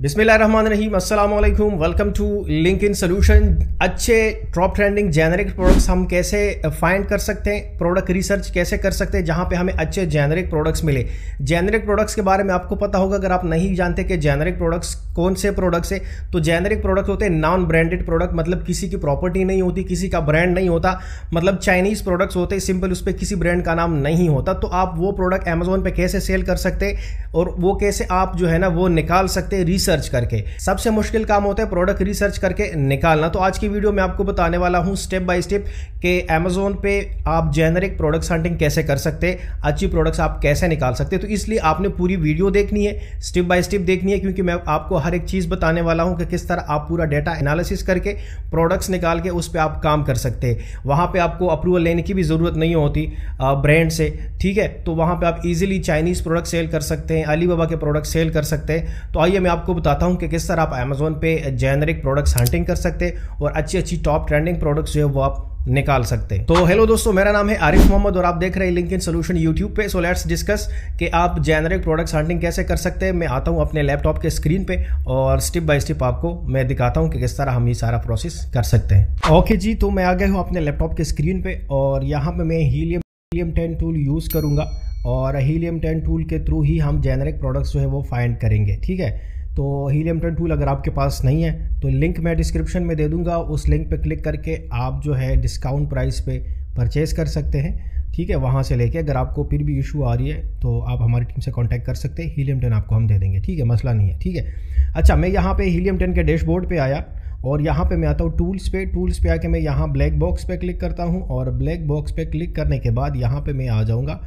अस्सलाम वालेकुम welcome to link in solution. अच्छे टॉप ट्रेंडिंग जेनरिक प्रोडक्ट्स हम कैसे फाइंड कर सकते हैं, प्रोडक्ट रिसर्च कैसे कर सकते हैं, जहाँ पे हमें अच्छे जेनरिक प्रोडक्ट्स मिले। जेनरिक प्रोडक्ट्स के बारे में आपको पता होगा, अगर आप नहीं जानते कि जेनरिक प्रोडक्ट्स कौन से प्रोडक्ट्स है तो जेनरिक प्रोडक्ट होते हैं नॉन ब्रांडेड प्रोडक्ट मतलब किसी की प्रॉपर्टी नहीं होती, किसी का ब्रांड नहीं होता। मतलब चाइनीज़ प्रोडक्ट्स होते सिंपल उस पर किसी ब्रांड का नाम नहीं होता। तो आप वो प्रोडक्ट अमेजोन पर कैसे सेल कर सकते और वो कैसे आप जो है ना, वो निकाल सकते रिसर्च रिसर्च करके। सबसे मुश्किल काम होता है प्रोडक्ट रिसर्च करके निकालना। तो आज की वीडियो में आपको बताने वाला हूँ स्टेप बाय स्टेप कि अमेजोन पे आप जेनरिक प्रोडक्ट हंटिंग कैसे कर सकते अच्छी प्रोडक्ट्स आप कैसे निकाल सकते तो इसलिए आपने पूरी वीडियो देखनी है स्टेप बाय स्टेप देखनी है, क्योंकि मैं आपको हर एक चीज़ बताने वाला हूँ कि किस तरह आप पूरा डेटा एनालिसिस करके प्रोडक्ट्स निकाल के उस पर आप काम कर सकते हैं। वहाँ पर आपको अप्रूवल लेने की भी ज़रूरत नहीं होती ब्रांड से, ठीक है? तो वहाँ पर आप इजिली चाइनीज़ प्रोडक्ट सेल कर सकते हैं अली के प्रोडक्ट सेल कर सकते हैं। तो आइए मैं आपको बताता हूँ कि किस तरह आप अमेजोन पे जेनरिक प्रोडक्ट्स हंटिंग कर सकते हैं और अच्छी अच्छी टॉप ट्रेंडिंग प्रोडक्ट्स जो है वो आप निकाल सकते हैं। तो हेलो दोस्तों, मेरा नाम है आरिफ मोहम्मद और आप देख रहे हैं लिंक इन सोल्यूशन यूट्यूब पे। सो लेट्स डिस्कस कि आप जेनरिक प्रोडक्ट्स हंटिंग कैसे कर सकते हैं। मैं आता हूँ अपने लैपटॉप के स्क्रीन पे और स्टेप बाय स्टेप आपको मैं दिखाता हूँ कि किस तरह हम ये सारा प्रोसेस कर सकते हैं। ओके जी तो मैं आ गया हूँ अपने लैपटॉप के स्क्रीन पे और यहाँ पे मैं helium helium ten tool use करूँगा और हीलियम टेन टूल के थ्रू ही हम जेनरिक प्रोडक्ट्स जो है वो फाइंड करेंगे। ठीक है? तो हीलियम टेन टूल अगर आपके पास नहीं है तो लिंक मैं डिस्क्रिप्शन में दे दूँगा। उस लिंक पे क्लिक करके आप जो है डिस्काउंट प्राइस पे परचेज़ कर सकते हैं। ठीक है, वहाँ से लेके अगर आपको फिर भी इशू आ रही है तो आप हमारी टीम से कांटेक्ट कर सकते हैं। हीलियम टेन आपको हम दे देंगे। ठीक है, मसला नहीं है। ठीक है। अच्छा मैं यहाँ पे हीलियम टेन के डैशबोर्ड पे आया और यहाँ पे मैं आता हूँ टूल्स पे। टूल्स पे आके मैं यहाँ ब्लैक बॉक्स पे क्लिक करता हूँ और ब्लैक बॉक्स पे क्लिक करने के बाद यहाँ पे मैं आ जाऊँगा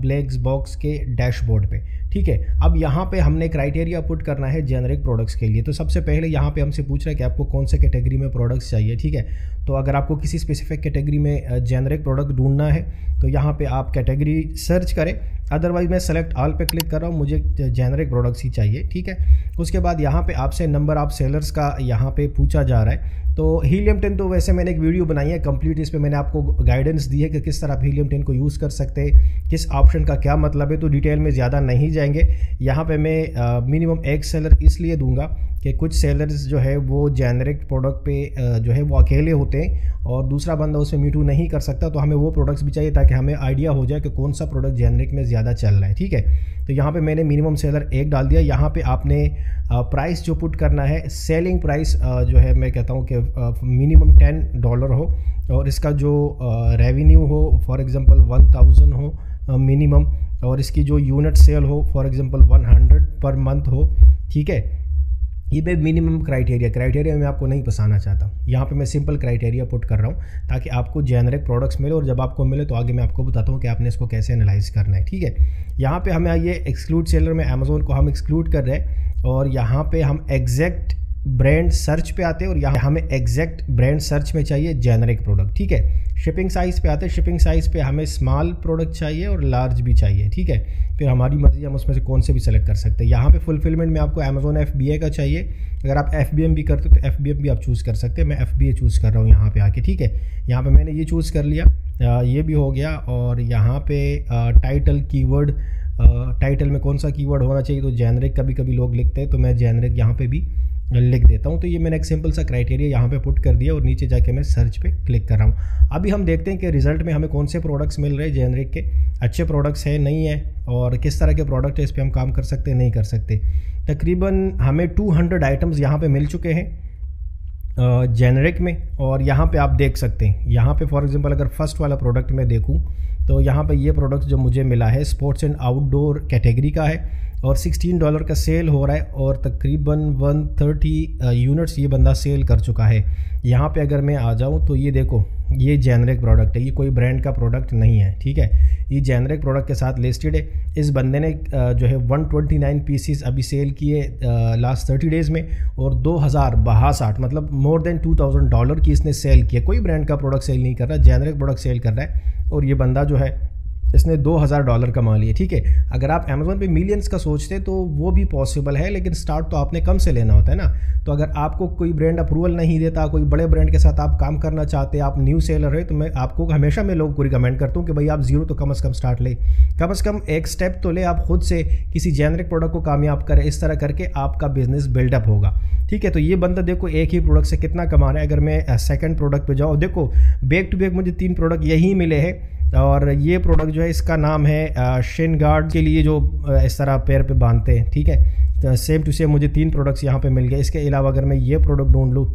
ब्लैक बॉक्स के डैशबोर्ड पे। ठीक है, अब यहाँ पे हमने क्राइटेरिया पुट करना है जेनरिक प्रोडक्ट्स के लिए। तो सबसे पहले यहाँ पे हमसे पूछ रहा है कि आपको कौन से कैटेगरी में प्रोडक्ट्स चाहिए, ठीक है? तो अगर आपको किसी स्पेसिफिक कैटेगरी में जेनरिक प्रोडक्ट ढूंढना है तो यहाँ पे आप कैटेगरी सर्च करें। अदरवाइज़ मैं सेलेक्ट ऑल पे क्लिक कर रहा हूँ, मुझे जेनरिक प्रोडक्ट्स ही चाहिए, ठीक है? उसके बाद यहाँ पे आपसे नंबर ऑफ़ सेलर्स का यहाँ पे पूछा जा रहा है। तो हीलियम टेन तो वैसे मैंने एक वीडियो बनाई है कंप्लीट इस पर मैंने आपको गाइडेंस दी है कि किस तरह आप हीलियम टेन को यूज़ कर सकते हैं, किस ऑप्शन का क्या मतलब है तो डिटेल में ज़्यादा नहीं जाएँगे। यहाँ पे मैं मिनिमम एक सेलर इसलिए दूँगा कि कुछ सेलर्स जो है वो जेनरिक प्रोडक्ट पे जो है वो अकेले होते हैं और दूसरा बंदा उसमें मीटू नहीं कर सकता तो हमें वो प्रोडक्ट्स भी चाहिए ताकि हमें आइडिया हो जाए कि कौन सा प्रोडक्ट जेनरिक में ज़्यादा चल रहा है, ठीक है? तो यहाँ पे मैंने मिनिमम सेलर एक डाल दिया। यहाँ पे आपने प्राइस जो पुट करना है सेलिंग प्राइस जो है मैं कहता हूँ कि मिनिमम टेन डॉलर हो और इसका जो रेवेन्यू हो फॉर एग्ज़ाम्पल वन थाउज़ेंड हो मिनिमम और इसकी जो यूनिट सेल हो for example one hundred per month हो, ठीक है? ये मैं मिनिमम क्राइटेरिया क्राइटेरिया मैं आपको नहीं पसाना चाहता। यहाँ पे मैं सिंपल क्राइटेरिया पुट कर रहा हूँ, ताकि आपको जेनरिक प्रोडक्ट्स मिले और जब आपको मिले तो आगे मैं आपको बताता हूँ कि आपने इसको कैसे एनालाइज करना है, ठीक है? यहाँ पे हमें ये एक्सक्लूड सेलर में अमेजोन को हम एक्सक्लूड कर रहे हैं, और यहाँ पर हम एग्जैक्ट ब्रांड सर्च पे आते हैं, और यहाँ हमें एग्जैक्ट ब्रांड सर्च में चाहिए जेनरिक प्रोडक्ट ठीक है? शिपिंग साइज़ पे आते हैं। शिपिंग साइज़ पे हमें स्मॉल प्रोडक्ट चाहिए और लार्ज भी चाहिए, ठीक है? फिर हमारी मर्ज़ी, हम उसमें से कौन से भी सेलेक्ट कर सकते हैं। यहाँ पे फुलफिलमेंट में आपको अमेजोन एफ़ का चाहिए। अगर आप FBM भी करते हो तो एफ़ भी आप चूज़ कर सकते हैं। मैं FBA चूज़ कर रहा हूँ यहाँ पर आके, ठीक है? यहाँ पर मैंने ये चूज़ कर लिया। ये भी हो गया और यहाँ पर टाइटल कीवर्ड टाइटल में कौन सा कीवर्ड होना चाहिए? तो जेनरिक कभी कभी लोग लिखते हैं तो मैं जेनरिक यहाँ पे भी लिख देता हूँ। तो ये मैंने एक सिंपल सा क्राइटेरिया यहाँ पे पुट कर दिया और नीचे जाके मैं सर्च पे क्लिक कर रहा हूँ। अभी हम देखते हैं कि रिज़ल्ट में हमें कौन से प्रोडक्ट्स मिल रहे हैं जेनरिक के। अच्छे प्रोडक्ट्स हैं, नहीं है? और किस तरह के प्रोडक्ट है? इस पर हम काम कर सकते हैं, नहीं कर सकते? तकरीबन हमें टू हंड्रेड आइटम्स यहाँ पर मिल चुके हैं। जेनरिक में, और यहाँ पे आप देख सकते हैं। यहाँ पे फॉर एग्जांपल अगर फ़र्स्ट वाला प्रोडक्ट मैं देखूँ तो यहाँ पे ये प्रोडक्ट जो मुझे मिला है स्पोर्ट्स एंड आउटडोर कैटेगरी का है, और 16 डॉलर का सेल हो रहा है, और तकरीबन 130 यूनिट्स ये बंदा सेल कर चुका है। यहाँ पे अगर मैं आ जाऊँ तो ये देखो, ये जेनरिक प्रोडक्ट है, ये कोई ब्रांड का प्रोडक्ट नहीं है, ठीक है? ये जेनरिक प्रोडक्ट के साथ लिस्टेड है। इस बंदे ने जो है 129 पीसीस अभी सेल किए लास्ट 30 डेज़ में और दो हज़ार बहासाठ मतलब मोर देन 2000 डॉलर की इसने सेल किया। कोई ब्रांड का प्रोडक्ट सेल नहीं कर रहा जेनरिक प्रोडक्ट सेल कर रहा है और ये बंदा जो है इसने 2000 डॉलर कमा लिए, ठीक है? अगर आप अमेजोन पे मिलियंस का सोचते तो वो भी पॉसिबल है, लेकिन स्टार्ट तो आपने कम से लेना होता है ना। तो अगर आपको कोई ब्रांड अप्रूवल नहीं देता, कोई बड़े ब्रांड के साथ आप काम करना चाहते, आप न्यू सेलर है तो मैं आपको हमेशा मैं लोग को रिकमेंड करता हूँ कि भाई आप ज़ीरो तो कम अज़ कम स्टार्ट ले। कम अज़ कम एक स्टेप तो ले, आप खुद से किसी जेनरिक प्रोडक्ट को कामयाब करें, इस तरह करके आपका बिज़नेस बिल्डअप होगा। ठीक है तो ये बंदा देखो एक ही प्रोडक्ट से कितना कमा रहा है। अगर मैं सेकंड प्रोडक्ट पे जाऊँ, देखो बैक टू बैक मुझे तीन प्रोडक्ट यही मिले हैं। और ये प्रोडक्ट जो है, इसका नाम है शिन गार्ड के लिए जो इस तरह पैर पे बांधते हैं, ठीक है? तो सेम टू सेम मुझे तीन प्रोडक्ट्स यहाँ पे मिल गए। इसके अलावा अगर मैं ये प्रोडक्ट ढूंढ लूँ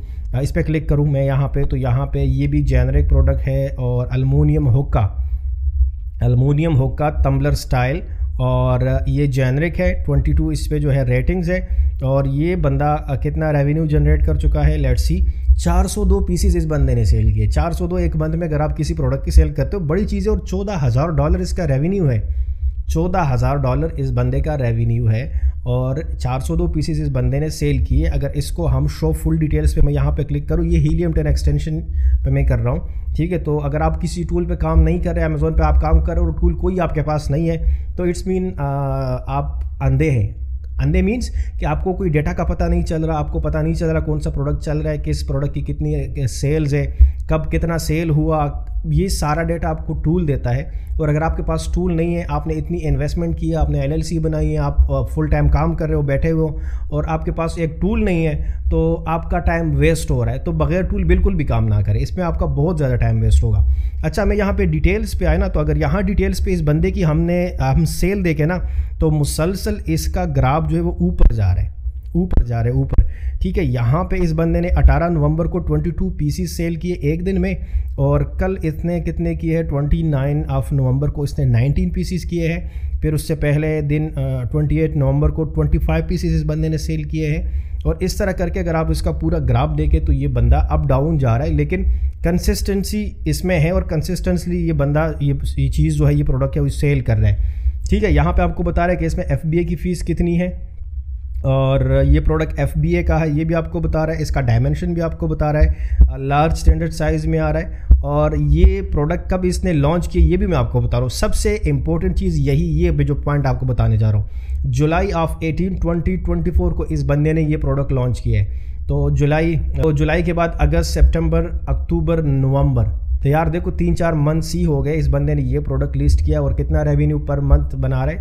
इस पर क्लिक करूँ मैं यहाँ पे तो यहाँ पे ये भी जेनरिक प्रोडक्ट है और अलमोनियम हुक्का अलमोनियम हुक्का तम्बलर स्टाइल और ये जेनरिक है 22 इस पर जो है रेटिंग्स है और ये बंदा कितना रेवेन्यू जनरेट कर चुका है लेट्स सी 402 पीसीस इस बंदे ने सेल किए। 402 एक बंद में अगर आप किसी प्रोडक्ट की सेल करते हो, बड़ी चीज़ है और चौदह हज़ार डॉलर इसका रेवेन्यू है। चौदह हज़ार डॉलर इस बंदे का रेवेन्यू है और 402 पीसीस इस बंदे ने सेल किए। अगर इसको हम शो फुल डिटेल्स पे मैं यहाँ पे क्लिक करूँ, ये हीलियम टेन एक्सटेंशन पे मैं कर रहा हूँ, ठीक है? तो अगर आप किसी टूल पे काम नहीं कर रहे अमेज़ोन पे आप काम कर रहे हो और टूल कोई आपके पास नहीं है तो इट्स मीन आप अंधे हैं। अंधे मीन्स कि आपको कोई डेटा का पता नहीं चल रहा, आपको पता नहीं चल रहा कौन सा प्रोडक्ट चल रहा है, किस प्रोडक्ट की कितनी सेल्स है कब कितना सेल हुआ, ये सारा डेटा आपको टूल देता है। और अगर आपके पास टूल नहीं है, आपने इतनी इन्वेस्टमेंट की आप एल बनाई है, आप फुल टाइम काम कर रहे हो, बैठे हुए हो, और आपके पास एक टूल नहीं है तो आपका टाइम वेस्ट हो रहा है। तो बगैर टूल बिल्कुल भी काम ना करें। इसमें आपका बहुत ज़्यादा टाइम वेस्ट होगा। अच्छा मैं यहाँ पे डिटेल्स पे आए ना तो अगर यहाँ डिटेल्स पे इस बंदे की हमने, हम सेल देखे ना तो मुसलसल इसका ग्राफ जो है वो ऊपर जा रहा है। ऊपर जा रहे ऊपर। ठीक है यहाँ पे इस बंदे ने 18 नवंबर को 22 पीसी सेल किए एक दिन में और कल इसने कितने किए हैं? 29 ऑफ़ नवंबर को इसने 19 पीसीस किए हैं। फिर उससे पहले दिन ट्वेंटी uh, नवंबर को 25 पीसीस इस बंदे ने सेल किए हैं। और इस तरह करके अगर आप इसका पूरा ग्राफ देखें तो ये बंदा अप डाउन जा रहा है लेकिन कंसिस्टेंसी इसमें है और कंसिस्टेंसली ये बंदा ये ये चीज़ जो है ये प्रोडक्ट है वो सेल कर रहा है। ठीक है यहाँ पे आपको बता रहा है कि इसमें एफबीए की फ़ीस कितनी है? और ये प्रोडक्ट एफ़ बी ए का है, ये भी आपको बता रहा है, इसका डायमेंशन भी आपको बता रहा है लार्ज स्टैंडर्ड साइज़ में आ रहा है और ये प्रोडक्ट कब इसने लॉन्च किया, ये भी मैं आपको बता रहा हूँ। सबसे इंपॉर्टेंट चीज़ यही, ये जो पॉइंट आपको बताने जा रहा हूँ। जुलाई ऑफ़ 18 2024 को इस बंदे ने ये प्रोडक्ट लॉन्च किया है। तो जुलाई तो जुलाई के बाद अगस्त, सितंबर, अक्टूबर, नवंबर तो यार देखो तीन चार मंथ्स ही हो गए, इस बंदे ने ये प्रोडक्ट लिस्ट किया और कितना रेवेन्यू पर मंथ बना रहे।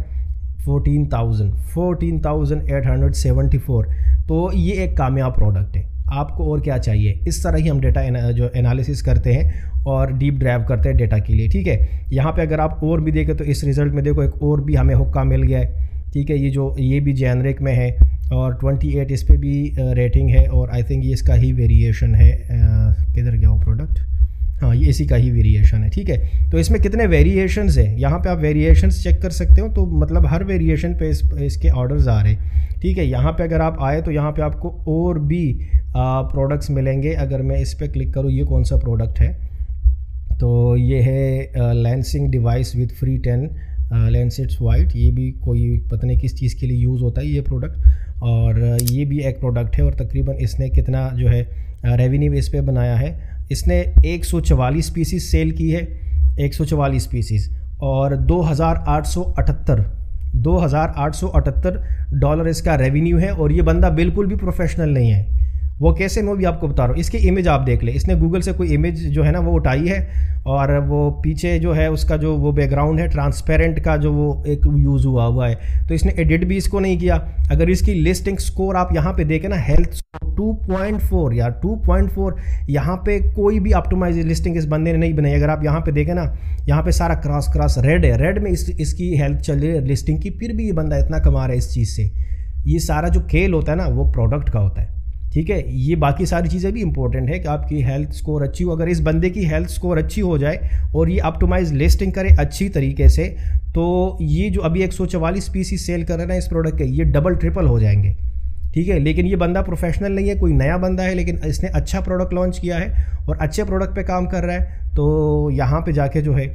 Fourteen thousand fourteen thousand eight hundred seventy four तो ये एक कामयाब प्रोडक्ट है। आपको और क्या चाहिए? इस तरह ही हम डेटा जो एनालिसिस करते हैं और डीप ड्राइव करते हैं डेटा के लिए, ठीक है? यहाँ पे अगर आप और भी देखें तो इस रिज़ल्ट में देखो, एक और भी हमें हुक्का मिल गया है, ठीक है? ये जो, ये भी जेनरिक में है और 28 इस पर भी रेटिंग है और आई थिंक ये इसका ही वेरिएशन है किधर गया वो प्रोडक्ट हाँ ये इसी का ही वेरिएशन है ठीक है? तो इसमें कितने वेरिएशन हैं? यहाँ पे आप वेरिएशन चेक कर सकते हो तो मतलब हर वेरिएशन पे इस, इसके ऑर्डर्स आ रहे हैं ठीक है? यहाँ पे अगर आप आए तो यहाँ पे आपको और भी प्रोडक्ट्स मिलेंगे अगर मैं इस पर क्लिक करूँ ये कौन सा प्रोडक्ट है? तो ये है lancing device with free ten lancets white ये भी कोई पता नहीं किस चीज़ के लिए यूज़ होता है ये प्रोडक्ट और ये भी एक प्रोडक्ट है और तकरीबन इसने कितना जो है रेवेन्यू इस पर बनाया है। इसने एक पीसीस सेल की है, एक पीसीस और दो हज़ार आठ सौ अठहत्तर, दो हज़ार आठ सौ अठहत्तर डॉलर इसका रेवेन्यू है, और ये बंदा बिल्कुल भी प्रोफेशनल नहीं है। वो कैसे मैं भी आपको बता रहा हूँ। इसकी इमेज आप देख ले। इसने गूगल से कोई इमेज जो है ना वो उठाई है और वो पीछे जो है उसका जो वो बैकग्राउंड है ट्रांसपेरेंट का जो वो एक यूज़ हुआ हुआ है। तो इसने एडिट भी इसको नहीं किया। अगर इसकी लिस्टिंग स्कोर आप यहाँ पे देखें ना हेल्थ 2.4 या 2.4 यहाँ पे कोई भी ऑप्टिमाइज लिस्टिंग इस बंदे ने नहीं बनाई। अगर आप यहाँ पे देखें ना यहाँ पे सारा क्रॉस क्रॉस रेड है। रेड में इस, इसकी हेल्थ चल रही है लिस्टिंग की फिर भी ये बंदा इतना कमा रहा है इस चीज़ से। ये सारा जो खेल होता है ना वो प्रोडक्ट का होता है। ठीक है, ये बाकी सारी चीज़ें भी इंपॉर्टेंट है कि आपकी हेल्थ स्कोर अच्छी हो। अगर इस बंदे की हेल्थ स्कोर अच्छी हो जाए और ये ऑप्टोमाइज लिस्टिंग करे अच्छी तरीके से तो ये जो अभी एक सौ चवालीस सेल कर रहे हैं इस प्रोडक्ट के, ये डबल ट्रिपल हो जाएँगे। ठीक है, लेकिन ये बंदा प्रोफेशनल नहीं है, कोई नया बंदा है, लेकिन इसने अच्छा प्रोडक्ट लॉन्च किया है और अच्छे प्रोडक्ट पे काम कर रहा है तो यहाँ पे जाके जो है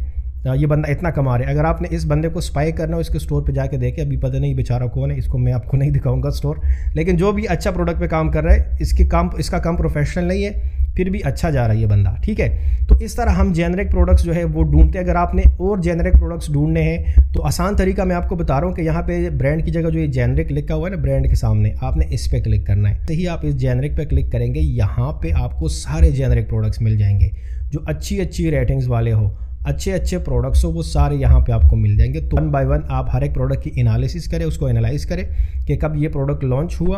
ये बंदा इतना कमा रहा है। अगर आपने इस बंदे को स्पाई करना हो इसके स्टोर पे जाके देखे, अभी पता नहीं बेचारा कौन है, इसको मैं आपको नहीं दिखाऊँगा स्टोर लेकिन जो भी अच्छा प्रोडक्ट पे काम कर रहा है, इसके काम, इसका काम प्रोफेशनल नहीं है, फिर भी अच्छा जा रहा है ये बंदा, ठीक है? तो इस तरह हम जेनरिक प्रोडक्ट्स जो है, वो ढूंढते हैं। अगर आपने और जेनरिक प्रोडक्ट्स ढूँढने हैं तो आसान तरीका मैं आपको बता रहा हूँ कि यहाँ पे ब्रांड की जगह जो ये जेनरिक लिखा हुआ है ना ब्रांड के सामने, आपने इस पर क्लिक करना है। सही, आप इस जेनरिक पर क्लिक करेंगे, यहाँ पर आपको सारे जेनरिक प्रोडक्ट्स मिल जाएँगे, जो अच्छी अच्छी रेटिंग्स वाले हो। अच्छे अच्छे प्रोडक्ट्स हो, वो सारे यहाँ पे आपको मिल जाएँगे। तो वन बाय वन आप हर एक प्रोडक्ट की एनालिसिस करें, उसको एनालाइज करें कि कब ये प्रोडक्ट लॉन्च हुआ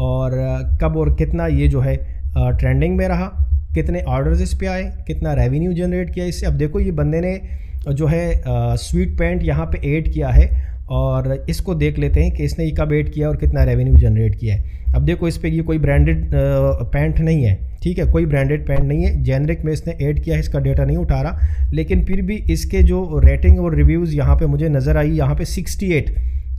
और कब और कितना ये जो है ट्रेंडिंग में रहा, कितने ऑर्डर्स इस पे आए, कितना रेवेन्यू जनरेट किया इससे। अब देखो ये बंदे ने जो है स्वीट पेंट यहाँ पे ऐड किया है और इसको देख लेते हैं कि इसने ये कब ऐड किया और कितना रेवेन्यू जनरेट किया है। अब देखो इस पर ये कोई ब्रांडेड पैंट नहीं है, ठीक है? कोई ब्रांडेड पैंट नहीं है। जेनरिक में इसने ऐड किया है, इसका डेटा नहीं उठा रहा। लेकिन फिर भी इसके जो रेटिंग और रिव्यूज़ यहाँ पे मुझे नज़र आई, यहाँ पे 68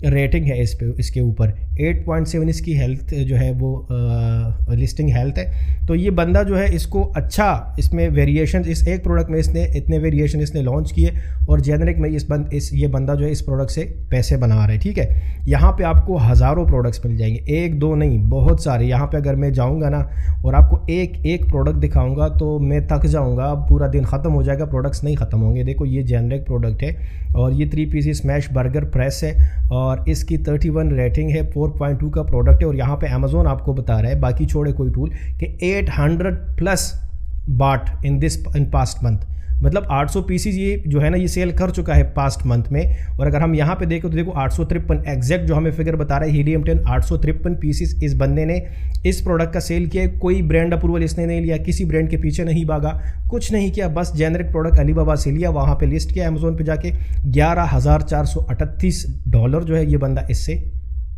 रेटिंग है इस पे इसके ऊपर। 8.7 इसकी हेल्थ जो है वो आ, लिस्टिंग हेल्थ है। तो ये बंदा जो है इसको अच्छा इसमें वेरिएशन इस एक प्रोडक्ट में इसने इतने वेरिएशन इसने लॉन्च किए और जेनरिक में इस बंद इस ये बंदा जो है इस प्रोडक्ट से पैसे बना रहा है ठीक है? यहाँ पे आपको हज़ारों प्रोडक्ट्स मिल जाएँगे। एक दो नहीं बहुत सारे। यहाँ पे अगर मैं जाऊँगा ना और आपको एक एक प्रोडक्ट दिखाऊँगा तो मैं थक जाऊँगा पूरा दिन ख़त्म हो जाएगा प्रोडक्ट्स नहीं ख़त्म होंगे। देखो ये जेनरिक प्रोडक्ट है और ये three PC smash burger press है और इसकी 31 रेटिंग है 4.2 का प्रोडक्ट है और यहाँ पे अमेजोन आपको बता रहा है, बाकी छोड़े कोई टूल कि 800 plus bought in this in past month मतलब 800 पीसीज ये जो है ना, ये सेल कर चुका है पास्ट मंथ में। और अगर हम यहाँ पे देखें तो देखो आठ सौ तिरपन एग्जैक्ट जो हमें फिगर बता रहा है हीलियम टेन आठ सौ पीसीज इस बंदे ने इस प्रोडक्ट का सेल किया कोई ब्रांड अप्रूवल इसने नहीं लिया, किसी ब्रांड के पीछे नहीं भागा, कुछ नहीं किया, बस जेनरिक प्रोडक्ट अलीबाबा से लिया, वहाँ पर लिस्ट किया अमेजोन पर जाके ग्यारह डॉलर जो है ये बंदा इससे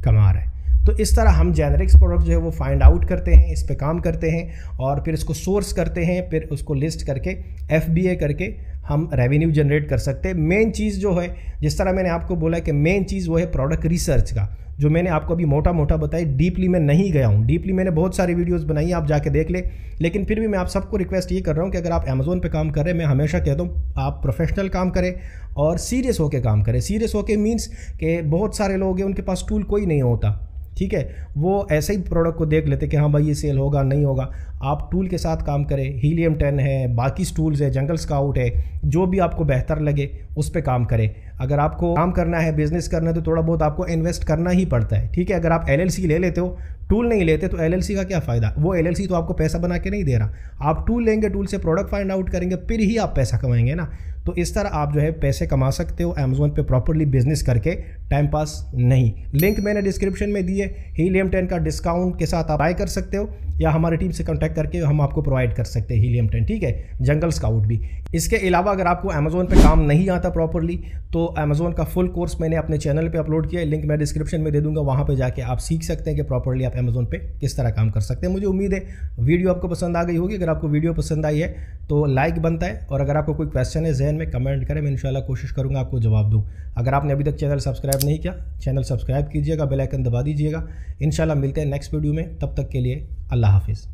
कमा रहा है। तो इस तरह हम जेनरिक्स प्रोडक्ट जो है वो फाइंड आउट करते हैं, इस पर काम करते हैं और फिर इसको सोर्स करते हैं, फिर उसको लिस्ट करके एफबीए करके हम रेवेन्यू जनरेट कर सकते हैं। मेन चीज़ जो है, जिस तरह मैंने आपको बोला कि मेन चीज़ वो है प्रोडक्ट रिसर्च का, जो मैंने आपको अभी मोटा मोटा बताया डीपली मैं नहीं गया हूँ। डीपली मैंने बहुत सारी वीडियोस बनाई आप जाके देख ले। लेकिन फिर भी मैं आप सबको रिक्वेस्ट ये कर रहा हूँ कि अगर आप अमेज़ोन पे काम कर रहे हैं, मैं हमेशा कहता हूँ आप प्रोफेशनल काम करें और सीरियस होकर काम करें। सीरियस होकर मीन्स के बहुत सारे लोग हैं, उनके पास टूल कोई नहीं होता। ठीक है? वो ऐसे ही प्रोडक्ट को देख लेते कि हाँ भाई ये सेल होगा, नहीं होगा। आप टूल के साथ काम करें हीलियम टेन है, बाकी टूल्स है जंगल स्काउट है, जो भी आपको बेहतर लगे, उस पर काम करें। अगर आपको काम करना है बिज़नेस करना है तो थोड़ा बहुत आपको इन्वेस्ट करना ही पड़ता है। ठीक है? अगर आप एलएलसी ले लेते हो टूल नहीं लेते तो एलएलसी का क्या फ़ायदा? वो एलएलसी तो आपको पैसा बना के नहीं दे रहा। आप टूल लेंगे, टूल से प्रोडक्ट फाइंड आउट करेंगे, फिर ही आप पैसा कमाएँगे ना। तो इस तरह आप जो है पैसे कमा सकते हो अमेजोन पे प्रॉपरली बिज़नेस करके टाइम पास नहीं। लिंक मैंने डिस्क्रिप्शन में दिए हीलियम टेन का डिस्काउंट के साथ आप बाय कर सकते हो, या हमारी टीम से कॉन्टैक्ट करके हम आपको प्रोवाइड कर सकते हैं हीलियम टेन ठीक है? जंगल स्काउट भी। इसके अलावा अगर आपको अमेजोन पे काम नहीं आता प्रॉपरली तो अमेजोन का फुल कोर्स मैंने अपने चैनल पे अपलोड किया है। लिंक मैं डिस्क्रिप्शन में दे दूँगा, वहाँ पे जाके आप सीख सकते हैं कि प्रॉपरली आप अमेजोन पे किस तरह काम कर सकते हैं। मुझे उम्मीद है वीडियो आपको पसंद आ गई होगी। अगर आपको वीडियो पसंद आई है तो लाइक बनता है। और अगर आपको कोई क्वेश्चन है जहन में कमेंट करें। मैं इंशाल्लाह कोशिश करूँगा आपको जवाब दूँ। अगर आपने अभी तक चैनल सब्सक्राइब नहीं किया चैनल सब्सक्राइब कीजिएगा बेल आइकन दबा दीजिएगा। इंशाल्लाह मिलते हैं नेक्स्ट वीडियो में। तब तक के लिए अल्लाह हाफिज़।